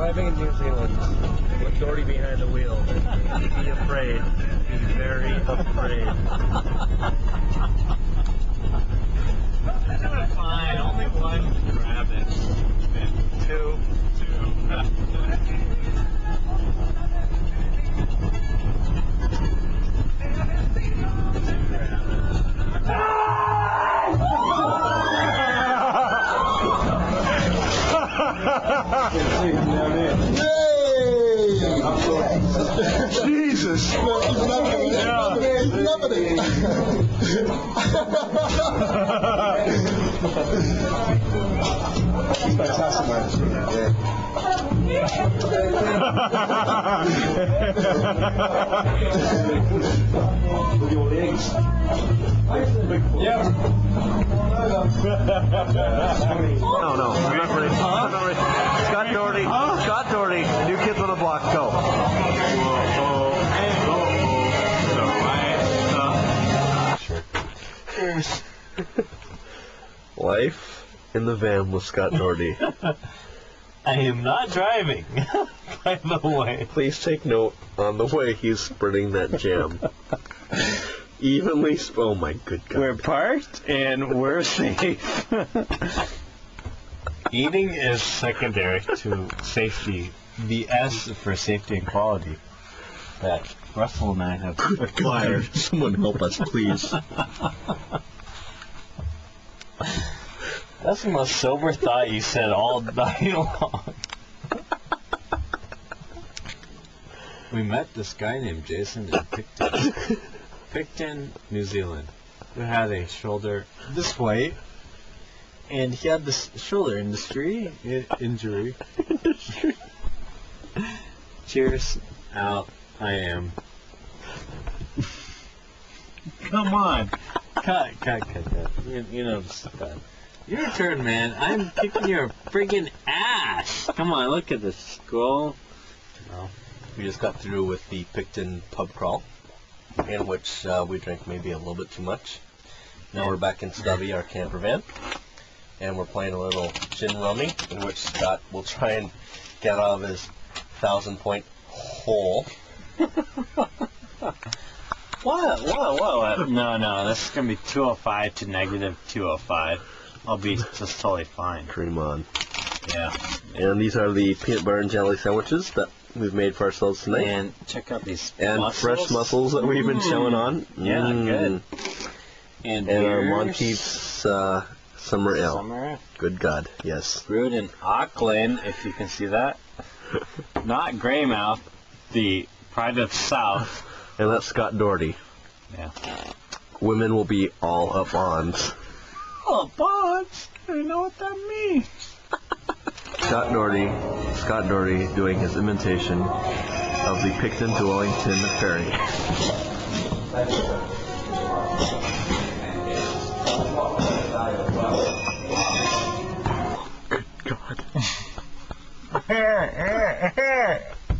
Driving in New Zealand with Dory behind the wheel. Be afraid. Be very afraid. Jesus! With your legs. No, no, I'm not ready. I'm not ready. Scott Doherty. Scott Doherty. New kids on the block. Go. Life in the van with Scott Doherty. I am not driving, by the way. Please take note on the way he's spreading that jam. Evenly. Sp- oh my good God. We're parked and we're safe. Eating is secondary to safety. The S for safety and quality that Russell and I have acquired. Someone help us, please. That's the most sober thought you said all night long. we met this guy named Jason in Picton, Picton, New Zealand, who had a shoulder this way, and he had this shoulder industry injury. Cheers. Out. I am. Come on. Cut, cut, cut, cut. You, you know this is bad. Your turn, man. I'm kicking your friggin' ass. Come on, look at this. Scroll. Well, we just got through with the Picton pub crawl, in which uh, we drank maybe a little bit too much. Now we're back in Stubby, our camper van, and we're playing a little gin rummy, in which Scott will try and get out of his thousand point hole. What? What? What? No, no. This is gonna be 205 to negative 205. I'll be just totally fine. Cream on. Yeah. And these are the peanut butter and jelly sandwiches that we've made for ourselves tonight. And check out these And mussels. fresh mussels that we've been chowing on. Yeah, Mm. good. And, And our. Monteith's uh, summer ale. Summer. Good God, yes. Brewed in Auckland, if you can see that. Not Greymouth, the pride of South. And that's Scott Doherty. Yeah. Women will be all up on. Oh, bonds. I know what that means. Scott Doherty, Scott Doherty doing his imitation of the Picton to Wellington ferry.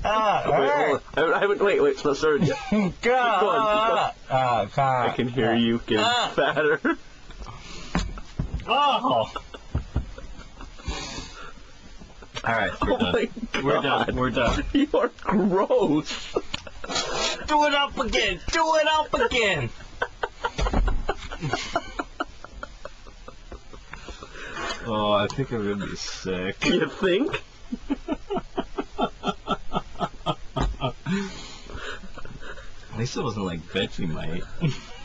Ah, Wait, hold on. I, I wait, wait, it's not started yet. Keep going, Ah, I can hear you getting Ah. fatter. Oh. All right, we're Oh done. God. We're done. We're done. You are gross. Do it up again. Do it up again. oh, I think I'm gonna be sick. You think? Least it wasn't like Vegemite.